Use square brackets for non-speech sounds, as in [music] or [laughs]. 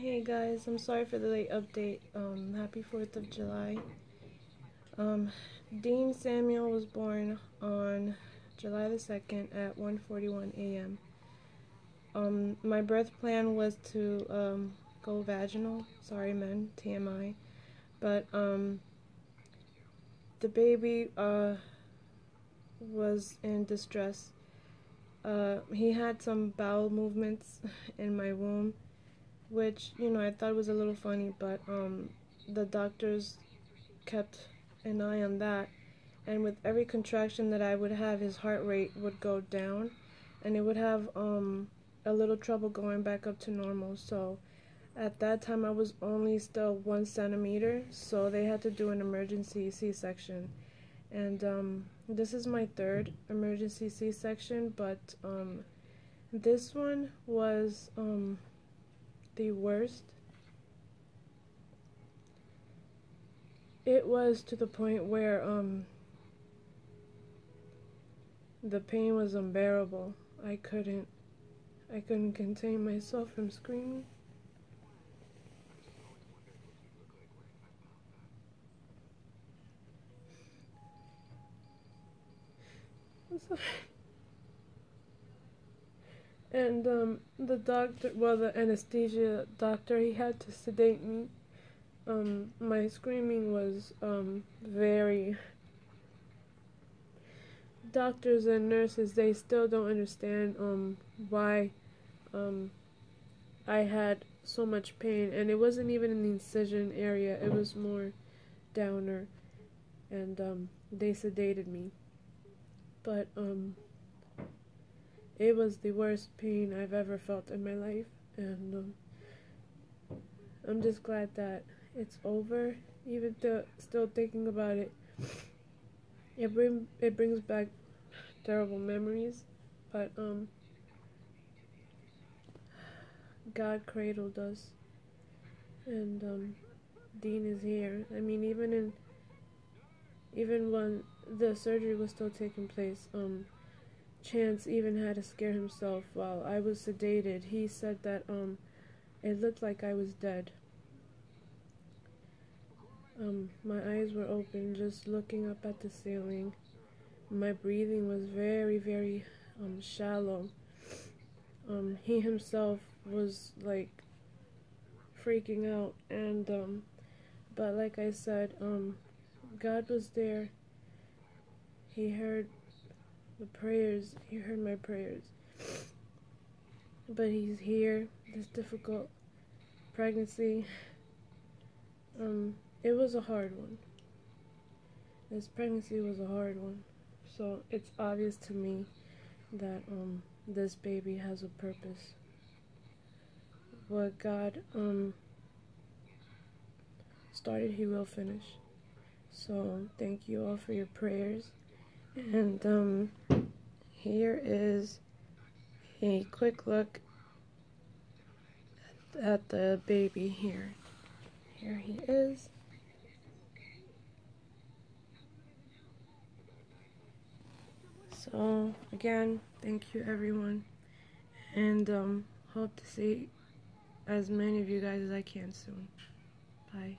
Hey guys, I'm sorry for the late update. Um, happy 4th of July. Um, Dean Samuel was born on July the 2nd at 1:41 a.m. Um, my birth plan was to um, go vaginal. Sorry, men, TMI. But um, the baby uh, was in distress. Uh, he had some bowel movements [laughs] in my womb which you know I thought was a little funny, but um, the doctors kept an eye on that, and with every contraction that I would have, his heart rate would go down, and it would have um, a little trouble going back up to normal. So at that time, I was only still one centimeter, so they had to do an emergency C-section, and um, this is my third emergency C-section, but um, this one was um, the worst. It was to the point where um the pain was unbearable. I couldn't I couldn't contain myself from screaming. sorry. And um, the doctor, well, the anesthesia doctor, he had to sedate me. Um, my screaming was um, very. Doctors and nurses, they still don't understand um, why um, I had so much pain, and it wasn't even in the incision area. It was more downer, and um, they sedated me. But um, it was the worst pain I've ever felt in my life, and um, I'm just glad that it's over. Even though still thinking about it, it bring it brings back terrible memories, but um, God cradled us, and um, Dean is here. I mean, even in even when the surgery was still taking place, um Chance even had to scare himself while I was sedated. He said that um it looked like I was dead. Um my eyes were open just looking up at the ceiling. My breathing was very very um shallow. Um he himself was like freaking out and um but like I said um God was there. He heard the prayers. He heard my prayers. But he's here. This difficult pregnancy. Um, it was a hard one. This pregnancy was a hard one. So it's obvious to me that um this baby has a purpose. What God um started, He will finish. So thank you all for your prayers. And um, here is a quick look at the baby here. Here he is. So again, thank you everyone, and um, hope to see as many of you guys as I can soon. Bye.